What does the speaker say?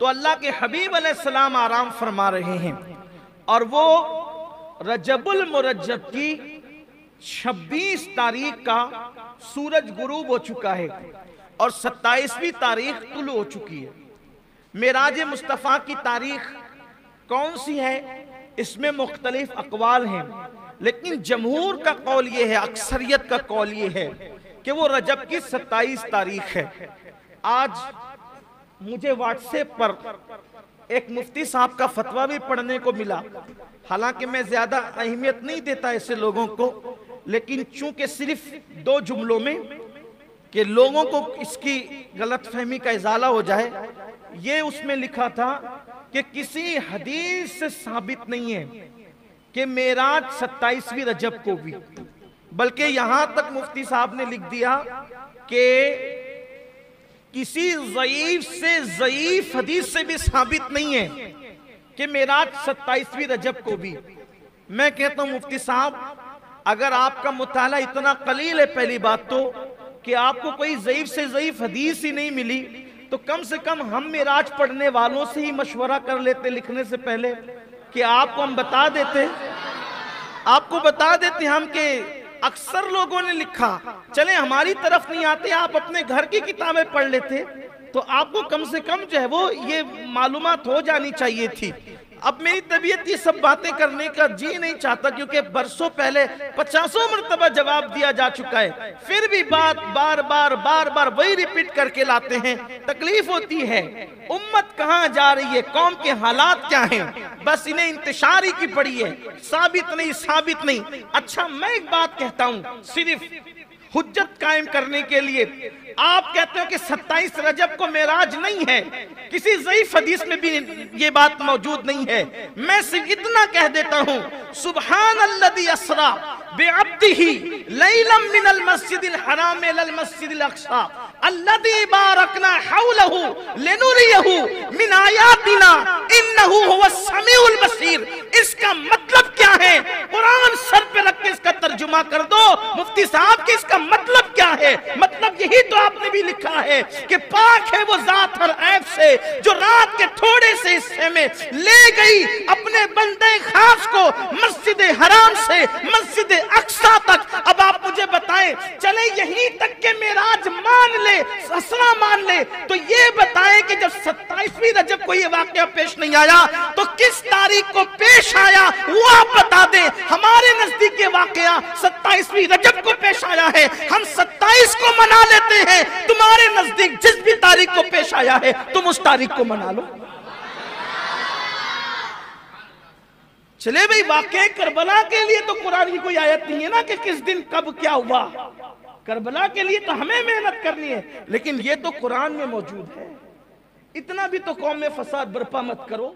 तो अल्लाह के हबीब सलाम आराम फरमा रहे हैं। और वो रजबुल मुरज्जब की 26 तारीख का सूरज गुरूब हो चुका है और 27वीं तारीख तुलु हो चुकी है। मेराज मुस्तफ़ा की तारीख कौन सी है? इसमें मुख्तलिफ़ अकवाल हैं, लेकिन जमहूर का कौल ये है, अक्सरियत का कौल ये है कि वो रजब की 27 तारीख है। आज मुझे व्हाट्सएप पर एक मुफ्ती साहब का फतवा भी पढ़ने को मिला। हालाँकि मैं ज़्यादा अहमियत नहीं देता ऐसे लोगों को, लेकिन चूँकि सिर्फ़ दो जुमलों में कि लोगों को इसकी गलत फहमी का इजाला हो जाए, ये उसमें लिखा था कि किसी हदीस से साबित नहीं है कि मेराज सत्ताईसवीं रजब को भी। बल्कि यहाँ तक मुफ्ती साहब ने लिख दिया कि किसी जयीफ से जयीफ हदीस से भी साबित नहीं है कि मेराज सत्ताईसवीं रजब को भी। मैं कहता हूँ, मुफ्ती साहब, अगर आपका मुताला इतना कलील है पहली बात तो कि आपको कोई जयीफ से जयीफ हदीस ही नहीं मिली तो कम से कम हम मेराज पढ़ने वालों से ही मशवरा कर लेते लिखने से पहले कि आपको हम बता देते, आपको बता देते हम कि अक्सर लोगों ने लिखा, चले, हमारी तरफ़ नहीं आते, आप अपने घर की किताबें पढ़ लेते। तो आपको कम से कम जो है वो ये मालूमात हो जानी चाहिए थी। अब मेरी तबीयत ये सब बातें करने का जी नहीं चाहता, क्योंकि बरसों पहले पचासों मरतबा जवाब दिया जा चुका है। फिर भी बात बार बार बार बार वही रिपीट करके लाते हैं। तकलीफ़ होती है, उम्मत कहाँ जा रही है, कौम के हालात क्या हैं? बस इन्हें इंतशारी की पड़ी है। साबित नहीं साबित नहीं। अच्छा मैं एक बात कहता हूँ, सिर्फ़ हुज्जत कायम करने के लिए। आप कहते हो कि 27 रजब को मेराज नहीं है। किसी जयीफ हदीस में भी ये बात मौजूद नहीं है। मैं सिर्फ़ इतना कह देता हूँ अल्लदी असरा इसका मतलब क्या है? कुरान सर पे रख के इसका तर्जुमा कर दो। मुफ्ती साहब के इसका मतलब क्या है? मतलब यही तो आपने भी लिखा है कि पाक है वो जात हर ऐप से, जो रात के थोड़े से हिस्से में ले गई अपने बंदे खास को मस्जिद हराम से, मस्जिद अक्सा तक। अब आप मुझे बताएँ, चले यहीं तक के मेराज मान ले असरा मान ले तो ये बताएँ कि जब सत्ताईसवीं रजब को ये वाक्य पेश नहीं आया तारीख को पेश आया, वो आप बता दें, हमारे नज़दीक ये वाकया सत्ताईसवीं रजब को पेश आया है। हम सत्ताईस को मना लेते हैं। तुम्हारे नज़दीक जिस भी तारीख को पेश आया है, तुम उस तारीख को मना लो। चले भाई वाकई करबला के लिए तो कुरान की कोई आयत नहीं है ना कि किस दिन कब क्या हुआ। करबला के लिए तो हमें मेहनत करनी है, लेकिन ये तो कुरान में मौजूद है। इतना भी तो कौम में फसाद बर्पा मत करो।